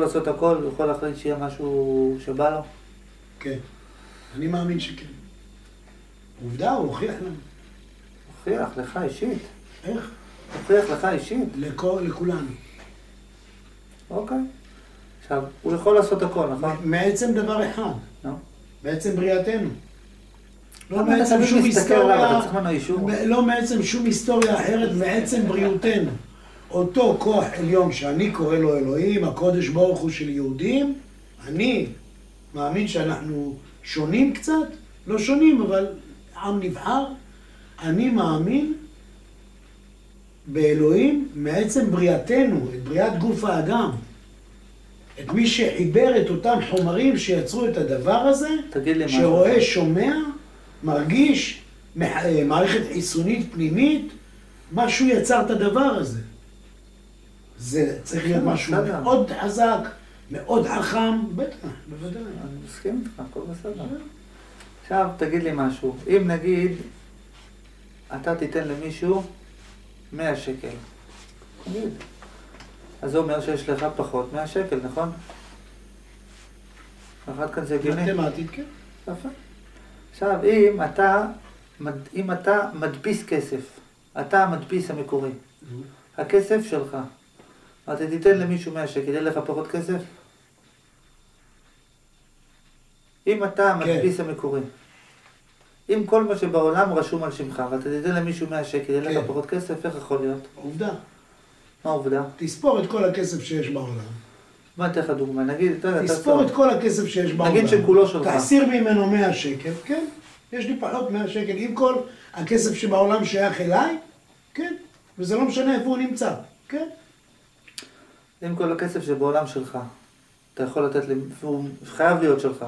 לעשות הכל, הוא יכול להחליט שיהיה משהו שבא לו? כן. אני מאמין שכן. עובדה, הוא הוכיח לנו. הוכיח לך אישית. איך? הוכיח לך אישית. לכל, לכולנו. אוקיי. עכשיו, הוא יכול לעשות הכל, נכון? מעצם דבר אחד. נו. בעצם בריאתנו. לא מעצם שום היסטוריה. לא מעצם שום היסטוריה אחרת, מעצם בריאותנו. אותו כוח עליון שאני קורא לו אלוהים, הקודש ברוך הוא של יהודים, אני מאמין שאנחנו שונים קצת, לא שונים, אבל עם נבחר, אני מאמין באלוהים מעצם בריאתנו, את בריאת גוף האדם. את מי שחיבר את אותם חומרים שיצרו את הדבר הזה. שרואה, שומע, מרגיש, אה, מערכת חיסונית פנימית, משהו יצר את הדבר הזה. זה צריך להיות משהו. מאוד חזק, מאוד חכם, בטח, בוודאי. אני מסכים איתך, הכל בסדר. עכשיו, תגיד לי משהו. אם נגיד, אתה תיתן למישהו 100 שקל. אז זה אומר שיש לך פחות 100 שקל, נכון? אחת כאן זה הגיוני. מתמטית, כן. יפה. עכשיו, אם אתה, אם אתה מדפיס כסף, אתה המדפיס המקורי, הכסף שלך, אתה תיתן למישהו 100 שקל, יהיה לך פחות כסף? אם אתה המדפיס המקורי, אם כל מה שבעולם רשום על שמך, ואתה תיתן למישהו 100 שקל, יהיה לך כן. פחות כסף, איך יכול להיות? עובדה. מה העובדה? תספור את כל הכסף שיש בעולם. בוא ניתן לך דוגמה, נגיד, אתה תספור. את כל הכסף שיש בעולם. נגיד שכולו שלך. תסיר ממנו 100 שקל, כן. יש לי פחות 100 שקל. אם כל הכסף שבעולם שייך אליי, כן. וזה לא משנה איפה הוא נמצא, כן. אם כל הכסף שבעולם שלך, אתה יכול לתת, והוא חייב להיות שלך,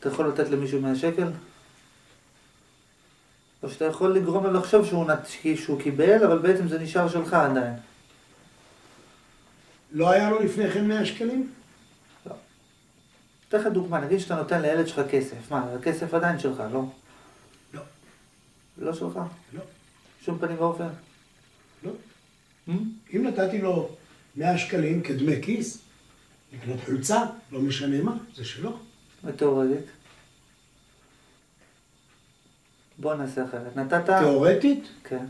אתה יכול לתת למישהו 100 שקל? או שאתה יכול לגרום לו לחשוב שהוא, נת- שהוא קיבל, אבל בעצם זה נשאר שלך עדיין. לא היה לו לפני כן 100 שקלים? אתן לך דוגמה, נגיד שאתה נותן לילד שלך כסף, מה, הכסף עדיין שלך, לא? לא. לא שלך? לא. שום פנים ואופן? לא. Hmm? אם נתתי לו 100 שקלים כדמי כיס, לקנות חולצה, לא משנה מה, זה שלו. ותיאורטית? בוא נעשה אחרת. נתת... תיאורטית, כן.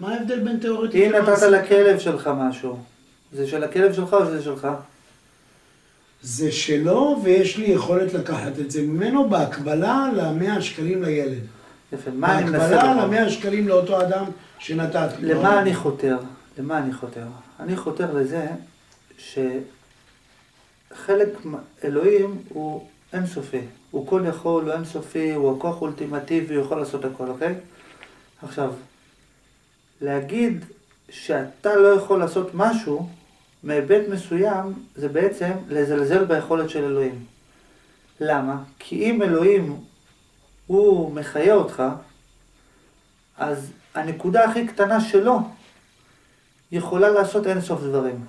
מה ההבדל בין תיאורטית אם נתת? לכלב שלך משהו, זה של הכלב שלך או שזה שלך? זה שלו, ויש לי יכולת לקחת את זה ממנו בהקבלה ל-100 שקלים לילד. יפה, מה אני מנסה בהקבלה לומר? ל-100 שקלים לאותו אדם שנתתי. למה אני חותר? למה אני חותר? אני חותר לזה שחלק, אלוהים הוא אינסופי, הוא כל יכול, הוא אינסופי, הוא הכוח האולטימטיבי, הוא יכול לעשות הכל, אוקיי? עכשיו, להגיד שאתה לא יכול לעשות משהו מהיבט מסוים, זה בעצם לזלזל ביכולת של אלוהים. למה? כי אם אלוהים הוא מחיה אותך, אז הנקודה הכי קטנה שלו יכולה לעשות אין סוף דברים.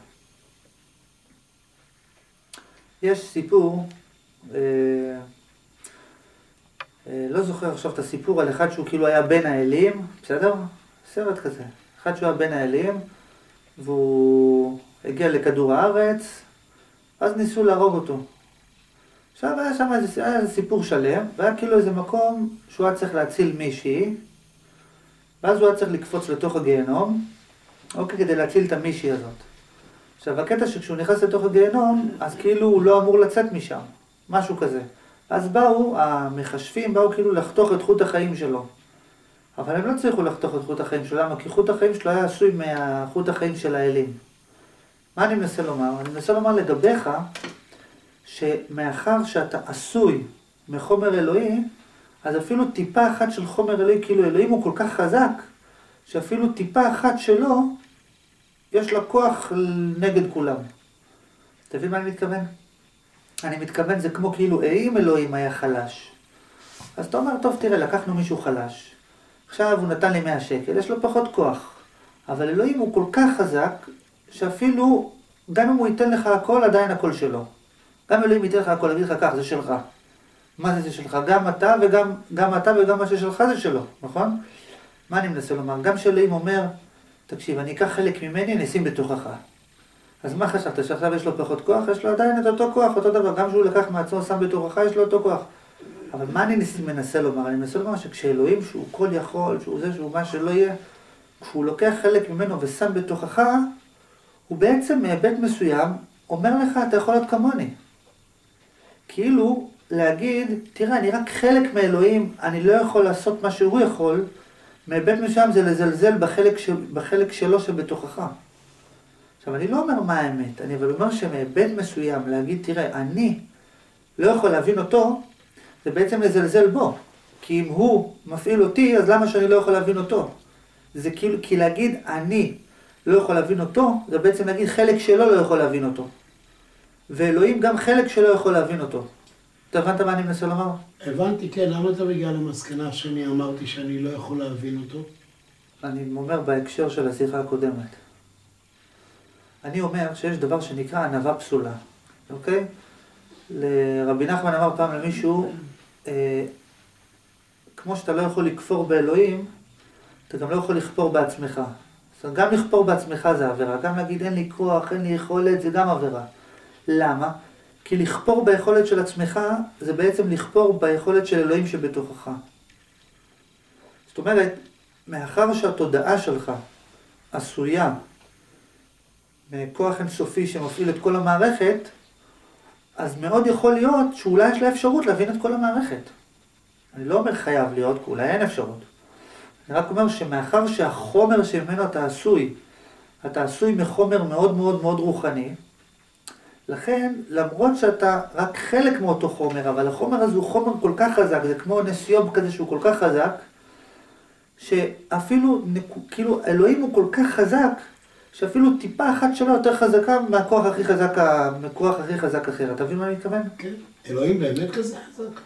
יש סיפור, אה, אה, לא זוכר עכשיו את הסיפור על אחד שהוא כאילו היה בין האלים, בסדר? סרט כזה. אחד שהוא היה בין האלים, והוא הגיע לכדור הארץ, אז ניסו להרוג אותו. עכשיו היה שם איזה, היה איזה סיפור שלם, והיה כאילו איזה מקום שהוא היה צריך להציל מישהי, ואז הוא היה צריך לקפוץ לתוך הגיהנום, אוקיי, כדי להציל את המישהי הזאת. עכשיו, הקטע שכשהוא נכנס לתוך הגיהנום, אז כאילו הוא לא אמור לצאת משם, משהו כזה. אז באו, המחשבים באו כאילו לחתוך את חוט החיים שלו. אבל הם לא הצליחו לחתוך את חוט החיים שלו, למה? כי חוט החיים שלו היה עשוי מהחוט החיים של האלים. מה אני מנסה לומר? אני מנסה לומר לגביך, שמאחר שאתה עשוי מחומר אלוהי, אז אפילו טיפה אחת של חומר אלוהי, כאילו אלוהים הוא כל כך חזק, שאפילו טיפה אחת שלו, יש לה כוח נגד כולם. אתה מבין מה אני מתכוון? אני מתכוון, זה כמו כאילו, אם אלוהים היה חלש. אז אתה אומר, טוב, תראה, לקחנו מישהו חלש. עכשיו הוא נתן לי 100 שקל, יש לו פחות כוח. אבל אלוהים הוא כל כך חזק, שאפילו, גם אם הוא ייתן לך הכל, עדיין הכל שלו. גם אלוהים ייתן לך הכל, יגיד לך כך, זה שלך. מה זה זה שלך? גם אתה וגם גם אתה וגם מה ששלך זה שלו, נכון? מה אני מנסה לומר? גם שאלוהים אומר, תקשיב, אני אקח חלק ממני, אני אשים בתוכך. אז מה חשבת, שעכשיו יש לו פחות כוח? יש לו עדיין את אותו כוח, אותו דבר, גם שהוא לקח מעצמו, שם בתוכך, יש לו אותו כוח. אבל מה אני מנסה לומר? אני מנסה לומר שכשאלוהים, שהוא כל יכול, שהוא זה, שהוא מה שלא יהיה, כשהוא לוקח חלק ממנו ושם בתוכך, הוא בעצם מהיבט מסוים אומר לך, אתה יכול להיות כמוני. כאילו להגיד, תראה, אני רק חלק מאלוהים, אני לא יכול לעשות מה שהוא יכול, מהיבט מסוים זה לזלזל בחלק, של, בחלק שלו שבתוכך. עכשיו, אני לא אומר מה האמת, אני אבל אומר שמהיבט מסוים להגיד, תראה, אני לא יכול להבין אותו, זה בעצם לזלזל בו. כי אם הוא מפעיל אותי, אז למה שאני לא יכול להבין אותו? זה כאילו, כי להגיד אני לא יכול להבין אותו, זה בעצם להגיד חלק שלו לא יכול להבין אותו. ואלוהים גם חלק שלא יכול להבין אותו. אתה הבנת מה אני מנסה לומר? הבנתי, כן. למה אתה מגיע למסקנה שאני אמרתי שאני לא יכול להבין אותו? אני אומר בהקשר של השיחה הקודמת. אני אומר שיש דבר שנקרא ענווה פסולה, אוקיי? לרבי נחמן אמר פעם למישהו, אה, כמו שאתה לא יכול לכפור באלוהים, אתה גם לא יכול לכפור בעצמך. זאת אומרת, גם לכפור בעצמך זה עבירה, גם להגיד אין לי כוח, אין לי יכולת, זה גם עבירה. למה? כי לכפור ביכולת של עצמך, זה בעצם לכפור ביכולת של אלוהים שבתוכך. זאת אומרת, מאחר שהתודעה שלך עשויה מכוח אינסופי שמפעיל את כל המערכת, אז מאוד יכול להיות שאולי יש לה אפשרות להבין את כל המערכת. אני לא אומר חייב להיות, כי אולי אין אפשרות. אני רק אומר שמאחר שהחומר שממנו אתה עשוי, אתה עשוי מחומר מאוד מאוד מאוד רוחני, לכן, למרות שאתה רק חלק מאותו חומר, אבל החומר הזה הוא חומר כל כך חזק, זה כמו נסיוב כזה שהוא כל כך חזק, שאפילו, כאילו, אלוהים הוא כל כך חזק, שאפילו טיפה אחת שלו יותר חזקה מהכוח הכי חזק, מהכוח הכי חזק אחר. אתה מבין מה אני מתכוון? כן. אלוהים באמת כזה חזק.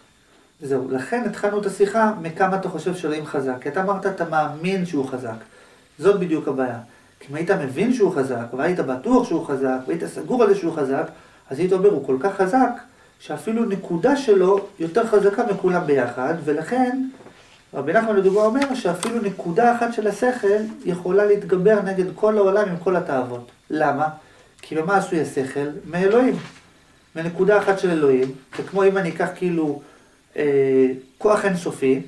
זהו, לכן התחלנו את השיחה מכמה אתה חושב שאלוהים חזק. כי אתה אמרת, אתה מאמין שהוא חזק. זאת בדיוק הבעיה. כי אם היית מבין שהוא חזק, והיית בטוח שהוא חזק, והיית סגור על זה שהוא חזק, אז היית אומר, הוא כל כך חזק, שאפילו נקודה שלו יותר חזקה מכולם ביחד, ולכן רבי נחמן לדוגמה אומר שאפילו נקודה אחת של השכל יכולה להתגבר נגד כל העולם עם כל התאוות. למה? כי במה עשוי השכל? מאלוהים. מנקודה אחת של אלוהים, זה כמו אם אני אקח כאילו אה, כוח אינסופי,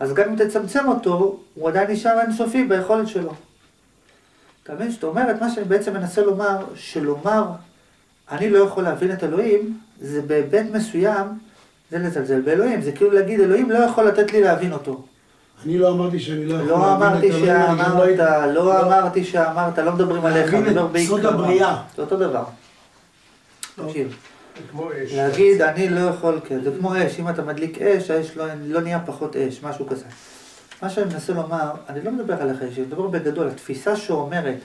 אז גם אם תצמצם אותו, הוא עדיין נשאר אינסופי ביכולת שלו. אתה מבין? זאת אומרת, מה שאני בעצם מנסה לומר, שלומר, אני לא יכול להבין את אלוהים, זה בהיבט מסוים, זה לזלזל באלוהים. זה כאילו להגיד, אלוהים לא יכול לתת לי להבין אותו. אני לא אמרתי שאני לא יכול לא להבין את אלוהים. אני גם לא שאמרת, לא אמרתי שאמרת, לא מדברים עליך, להבין מדבר בעיקר. סוד הבריאה. זה אותו דבר. תקשיב. להגיד, אני לא יכול, כן, זה כמו אש, אם אתה מדליק אש, האש לא, לא נהיה פחות אש, משהו כזה. מה שאני מנסה לומר, אני לא מדבר על החש, אני מדבר בגדול, התפיסה שאומרת,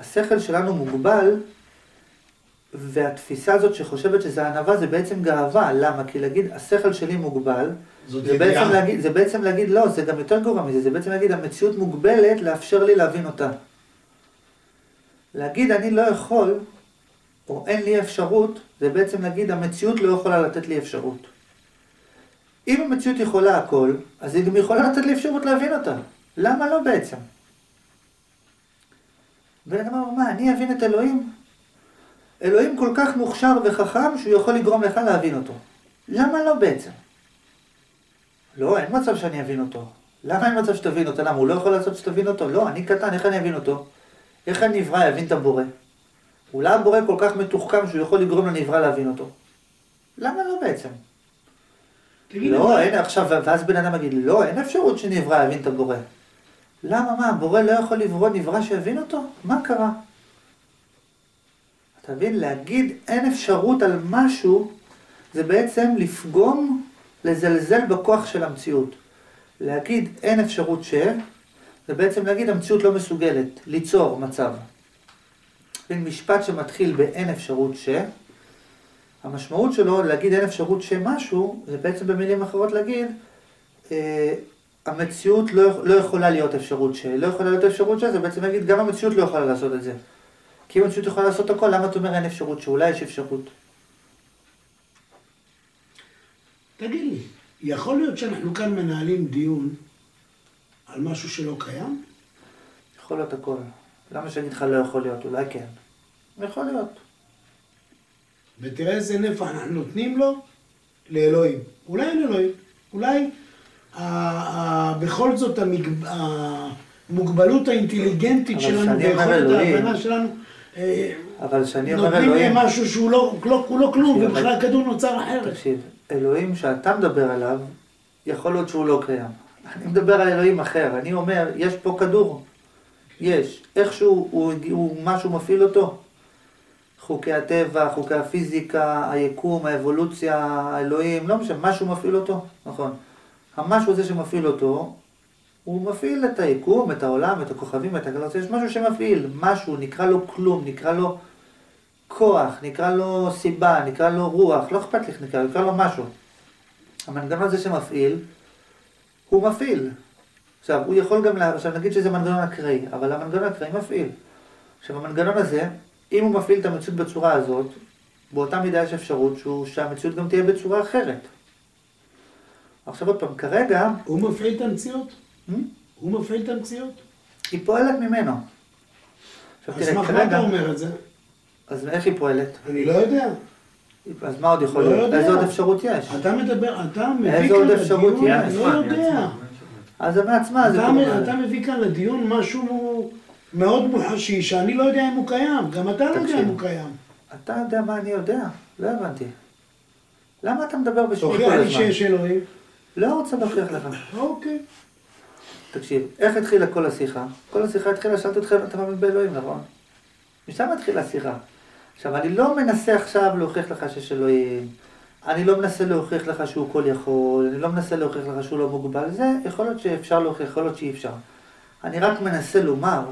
השכל שלנו מוגבל, והתפיסה הזאת שחושבת שזה ענווה זה בעצם גאווה, למה? כי להגיד, השכל שלי מוגבל, זה בעצם. להגיד, זה בעצם להגיד, לא, זה גם יותר גרוע מזה, זה בעצם להגיד, המציאות מוגבלת לאפשר לי להבין אותה. להגיד, אני לא יכול, או אין לי אפשרות, זה בעצם להגיד, המציאות לא יכולה לתת לי אפשרות. אם המציאות יכולה הכל, אז היא גם יכולה לתת לי אפשרות להבין אותה. למה לא בעצם? אדם אמר, מה, אני אבין את אלוהים? אלוהים כל כך מוכשר וחכם שהוא יכול לגרום לך להבין אותו. למה לא בעצם? לא, אין מצב שאני אבין אותו. למה אין מצב שתבין אותו? למה, הוא לא יכול לעשות שתבין אותו? לא, אני קטן, איך אני אבין אותו? איך הנברא יבין את הבורא? אולי הבורא כל כך מתוחכם שהוא יכול לגרום לנברא להבין אותו. למה לא בעצם? לא, אין עכשיו, ואז בן אדם יגיד, לא, אין אפשרות שנברא יבין את הבורא. למה, מה, הבורא לא יכול לברוא נברא שיבין אותו? מה קרה? אתה מבין, להגיד אין אפשרות על משהו, זה בעצם לפגום, לזלזל בכוח של המציאות. להגיד אין אפשרות ש, זה בעצם להגיד המציאות לא מסוגלת ליצור מצב. משפט שמתחיל באין אפשרות ש, המשמעות שלו להגיד אין אפשרות שמשהו, זה בעצם במילים אחרות להגיד, אה, המציאות לא, לא יכולה להיות אפשרות ש, לא יכולה להיות אפשרות ש, זה בעצם להגיד גם המציאות לא יכולה לעשות את זה. כי אם המציאות יכולה לעשות הכל, למה אתה אומר אין אפשרות שאולי יש אפשרות? תגיד לי, יכול להיות שאנחנו כאן מנהלים דיון על משהו שלא קיים? יכול להיות הכל. למה שאני אגיד לך לא יכול להיות? אולי כן. יכול להיות. ותראה איזה נפח אנחנו נותנים לו לאלוהים. אולי אין אלוהים, אולי בכל זאת המגב- המוגבלות האינטליגנטית שלנו ויכולת ההבנה שלנו, אה, אבל כשאני אומר נותנים אלוהים, להם משהו שהוא לא, לא, הוא לא כלום, ובכלל הכדור נוצר אחרת. תקשיב, אלוהים שאתה מדבר עליו, יכול להיות שהוא לא קיים. אני מדבר על אלוהים אחר, אני אומר, יש פה כדור. יש. איכשהו הוא, הוא משהו מפעיל אותו. חוקי הטבע, חוקי הפיזיקה, היקום, האבולוציה, האלוהים, לא משנה, משהו מפעיל אותו, נכון. המשהו הזה שמפעיל אותו, הוא מפעיל את היקום, את העולם, את הכוכבים, את הגלקסיה, יש משהו שמפעיל, משהו, נקרא לו כלום, נקרא לו כוח, נקרא לו סיבה, נקרא לו רוח, לא אכפת איך נקרא, נקרא לו משהו. המנגנון הזה שמפעיל, הוא מפעיל. עכשיו, הוא יכול גם, לה... עכשיו נגיד שזה מנגנון אקראי, אבל המנגנון האקראי מפעיל. עכשיו, המנגנון הזה, אם הוא מפעיל את המציאות בצורה הזאת, באותה מידה יש אפשרות שהוא, שהמציאות גם תהיה בצורה אחרת. עכשיו עוד פעם, כרגע, הוא מפעיל את המציאות? hmm? הוא מפעיל את המציאות? היא פועלת ממנו. עכשיו אז תראה, מה מה אתה כרגע, אומר את זה? אז איך היא פועלת? אני לא יודע. אז מה עוד יכול לא להיות? יודע. איזה עוד אפשרות יש? אתה מדבר, אתה מביא כאן אפשרות לדיון, יש? אני לא יודע. אז זה מעצמה, זה אתה, קורה. מ- אתה מביא כאן לדיון משהו מאוד מוחשי, שאני לא יודע אם הוא קיים. גם אתה לא יודע. אם הוא קיים. אתה יודע מה אני יודע? לא הבנתי. למה אתה מדבר בשמי כל תוכיח לי הזמן? שיש אלוהים. לא רוצה להוכיח לך. אוקיי. תקשיב, איך התחילה כל השיחה? כל השיחה התחילה, שאלתי אתכם, אתה מאמין באלוהים, נכון? משם התחילה השיחה. עכשיו, אני לא מנסה עכשיו להוכיח לך שיש אלוהים, אני לא מנסה להוכיח לך שהוא כל יכול, אני לא מנסה להוכיח לך שהוא לא מוגבל, זה יכול להיות שאפשר להוכיח, יכול להיות שאי אפשר. אני רק מנסה לומר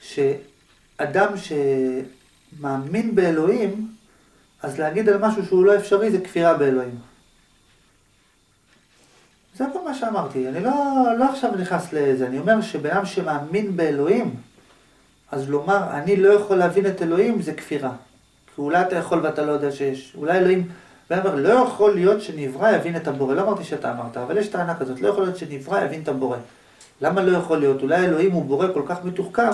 שאדם שמאמין באלוהים, אז להגיד על משהו שהוא לא אפשרי זה כפירה באלוהים. זה כל מה שאמרתי, אני לא, לא עכשיו נכנס לזה, אני אומר שבן אדם שמאמין באלוהים, אז לומר, אני לא יכול להבין את אלוהים, זה כפירה. כי אולי אתה יכול ואתה לא יודע שיש. אולי אלוהים, בן אדם אומר, לא יכול להיות שנברא יבין את הבורא. לא אמרתי שאתה אמרת, אבל יש טענה כזאת, לא יכול להיות שנברא יבין את הבורא. למה לא יכול להיות? אולי אלוהים הוא בורא כל כך מתוחכם,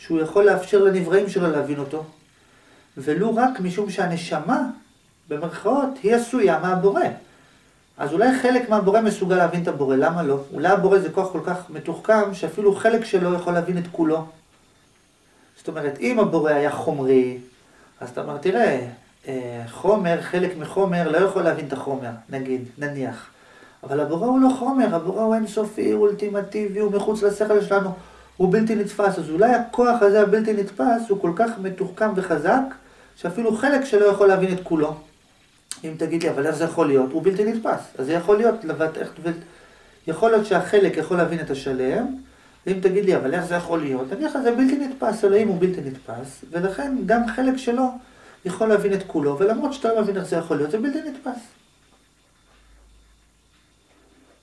שהוא יכול לאפשר לנבראים שלו להבין אותו. ולו רק משום שהנשמה, במרכאות, היא עשויה מהבורא. אז אולי חלק מהבורא מסוגל להבין את הבורא, למה לא? אולי הבורא זה כוח כל כך מתוחכם, שאפילו חלק שלו יכול להבין את כולו. זאת אומרת, אם הבורא היה חומרי, אז אתה אומר, תראה, אה, חומר, חלק מחומר לא יכול להבין את החומר, נגיד, נניח. אבל הבורא הוא לא חומר, הבורא הוא אינסופי, הוא אולטימטיבי, הוא מחוץ לשכל שלנו, הוא בלתי נתפס. אז אולי הכוח הזה הבלתי נתפס הוא כל כך מתוחכם וחזק, שאפילו חלק שלו יכול להבין את כולו. אם תגיד לי, אבל איך זה יכול להיות? הוא בלתי נתפס. אז זה יכול להיות, לבט, איך, ו... יכול להיות שהחלק יכול להבין את השלם, ואם תגיד לי, אבל איך זה יכול להיות? אני לך, זה בלתי נתפס, אלוהים הוא בלתי נתפס, ולכן גם חלק שלו יכול להבין את כולו, ולמרות שאתה לא מבין איך זה יכול להיות, זה בלתי נתפס.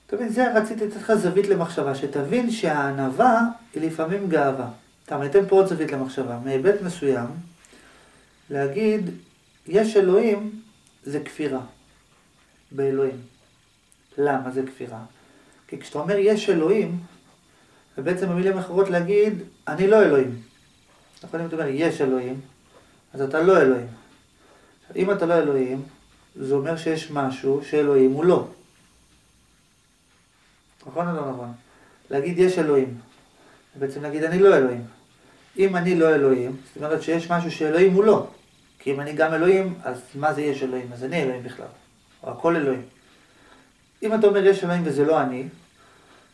אתה מבין, זה רציתי לתת לך זווית למחשבה, שתבין שהענווה היא לפעמים גאווה. אתה אני אתן פה עוד זווית למחשבה. מהיבט מסוים, להגיד, יש אלוהים, זה כפירה. באלוהים. למה זה כפירה? כי כשאתה אומר יש אלוהים, זה בעצם במילים אחרות להגיד, אני לא אלוהים. נכון, אם אתה אומר יש אלוהים, אז אתה לא אלוהים. אם אתה לא אלוהים, זה אומר שיש משהו שאלוהים הוא לא. נכון או לא נכון? להגיד יש אלוהים, בעצם להגיד אני לא אלוהים. אם אני לא אלוהים, זאת אומרת שיש משהו שאלוהים הוא לא. כי אם אני גם אלוהים, אז מה זה יש אלוהים? אז אני אלוהים בכלל. או הכל אלוהים. אם אתה אומר יש אלוהים וזה לא אני,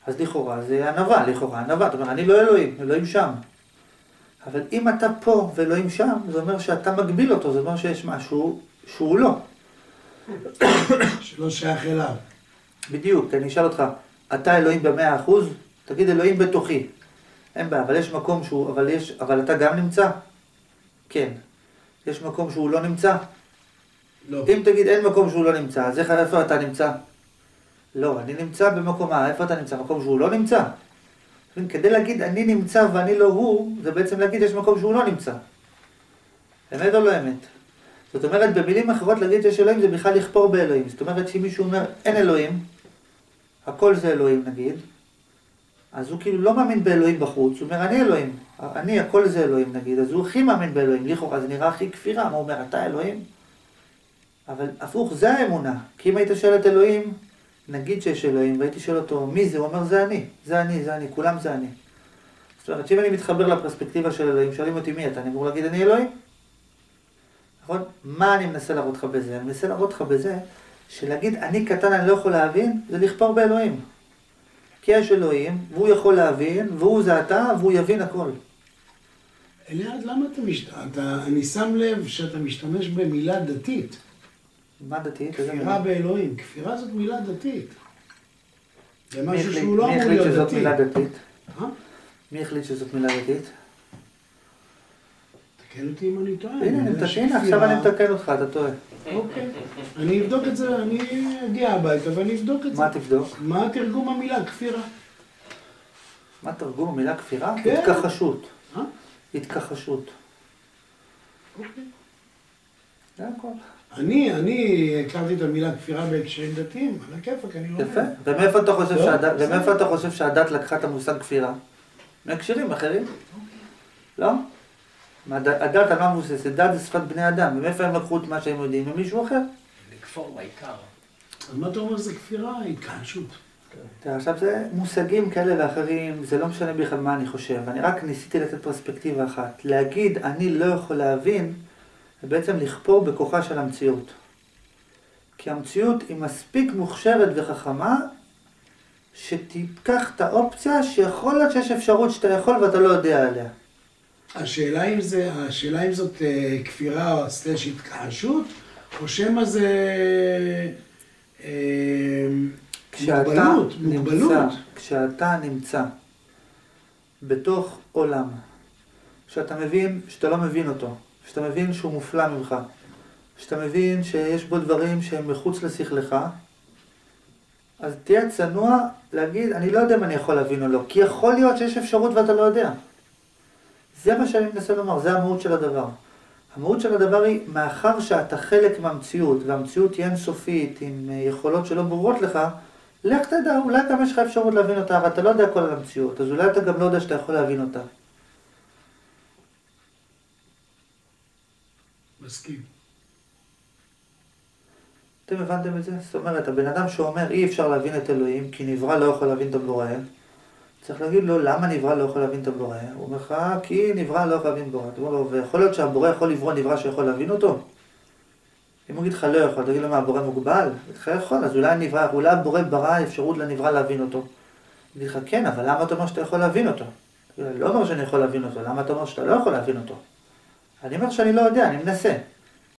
אז לכאורה זה ענווה, לכאורה ענווה. אתה אומר, אני לא אלוהים, אלוהים שם. אבל אם אתה פה ואלוהים שם, זה אומר שאתה מגביל אותו, זה אומר שיש משהו שהוא לא. שלא שייך אליו. בדיוק, אני אשאל אותך, אתה אלוהים במאה אחוז? תגיד אלוהים בתוכי. אין בעיה, אבל יש מקום שהוא, אבל יש, אבל אתה גם נמצא? כן. יש מקום שהוא לא נמצא? לא. אם תגיד אין מקום שהוא לא נמצא, אז איך, איפה אתה נמצא? לא, אני נמצא במקום, מה, איפה אתה נמצא? מקום שהוא לא נמצא? כדי להגיד אני נמצא ואני לא הוא, זה בעצם להגיד יש מקום שהוא לא נמצא. אמת או לא אמת? זאת אומרת, במילים אחרות להגיד שיש אלוהים זה בכלל לכפור באלוהים. זאת אומרת שאם מישהו אומר אין אלוהים, הכל זה אלוהים נגיד, אז הוא כאילו לא מאמין באלוהים בחוץ, הוא אומר, אני אלוהים, אני, הכל זה אלוהים נגיד, אז הוא הכי מאמין באלוהים, לכאורה זה נראה הכי כפירה, מה הוא אומר, אתה אלוהים? אבל הפוך, זה האמונה, כי אם היית שואל את אלוהים, נגיד שיש אלוהים, והייתי שואל אותו, מי זה? הוא אומר, זה אני, זה אני, זה אני, כולם זה אני. זאת אומרת, שאם אני מתחבר לפרספקטיבה של אלוהים, שואלים אותי מי אתה, אני אמור להגיד, אני אלוהים. נכון? מה אני מנסה להראות לך בזה? אני מנסה להראות לך בזה, שלהגיד, אני קטן, אני לא יכול להבין, זה לכפור באלוהים. כי יש אלוהים, והוא יכול להבין, והוא זה אתה, והוא יבין הכל. אליעד, למה אתה משת... אתה... אני שם לב שאתה משתמש במילה דתית. מה דתית? כפירה באלוהים. כפירה זאת מילה דתית. זה משהו שהוא לא אמור להיות דתי. מי החליט שזאת מילה דתית? אה? מי החליט שזאת מילה דתית? תקן אותי אם אני טועה. הנה, עכשיו אני מתקן אותך, אתה טועה. אוקיי. אני אבדוק את זה, אני אגיע הביתה ואני אבדוק את זה. מה תבדוק? מה תרגום המילה כפירה? מה תרגום המילה כפירה? כן. התכחשות. אה? התכחשות. אוקיי. זה הכל. אני, אני הכרתי את המילה כפירה בהקשרים דתיים, על הכיפאק, אני לא יפה. ומאיפה אתה חושב שהדת, ומאיפה אתה חושב שהדת לקחה את המושג כפירה? מהקשרים אחרים. לא? הדת על מה מבוססת? דת זה שפת בני אדם, ומאיפה הם לקחו את מה שהם יודעים? ממישהו אחר. לכפור בעיקר. אז מה אתה אומר שזה כפירה? התכחשות. עכשיו זה מושגים כאלה ואחרים, זה לא משנה בכלל מה אני חושב. אני רק ניסיתי לתת פרספקטיבה אחת. להגיד אני לא יכול להבין, זה בעצם לכפור בכוחה של המציאות. כי המציאות היא מספיק מוכשרת וחכמה, שתיקח את האופציה שיכול להיות שיש אפשרות שאתה יכול ואתה לא יודע עליה. השאלה אם, זה, השאלה אם זאת אה, כפירה או סלש התכחשות, או שמא זה אה, מוגבלות, מוגבלות. נמצא, כשאתה נמצא בתוך עולם, שאתה מבין שאתה לא מבין אותו, שאתה מבין שהוא מופלא ממך, שאתה מבין שיש בו דברים שהם מחוץ לשכלך, אז תהיה צנוע להגיד, אני לא יודע אם אני יכול להבין או לא, כי יכול להיות שיש אפשרות ואתה לא יודע. זה מה שאני מנסה לומר, זה המהות של הדבר. המהות של הדבר היא, מאחר שאתה חלק מהמציאות, והמציאות היא אינסופית, עם אה, יכולות שלא ברורות לך, לך תדע, אולי גם יש לך אפשרות להבין אותה, אבל אתה לא יודע הכל על המציאות, אז אולי אתה גם לא יודע שאתה יכול להבין אותה. מסכים. אתם הבנתם את זה? זאת אומרת, הבן אדם שאומר אי אפשר להבין את אלוהים, כי נברא לא יכול להבין את הבורא, צריך להגיד לו, למה נברא לא יכול להבין את הבורא? הוא אומר לך, כי נברא לא יכול להבין בורא. אתה אומר לו, ויכול להיות שהבורא יכול לברוא נברא שיכול להבין אותו? אם הוא יגיד לך לא יכול, תגיד לו מה, הבורא מוגבל? תגיד לך יכול, אז אולי נברא, אולי הבורא ברא אפשרות לנברא להבין אותו. תגיד לך כן, אבל למה אתה אומר שאתה יכול להבין אותו? לא אומר שאני יכול להבין אותו, למה אתה אומר שאתה לא יכול להבין אותו? אני אומר שאני לא יודע, אני מנסה.